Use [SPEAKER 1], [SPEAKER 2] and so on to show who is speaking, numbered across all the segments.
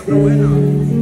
[SPEAKER 1] Está bueno.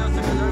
[SPEAKER 1] Ahí,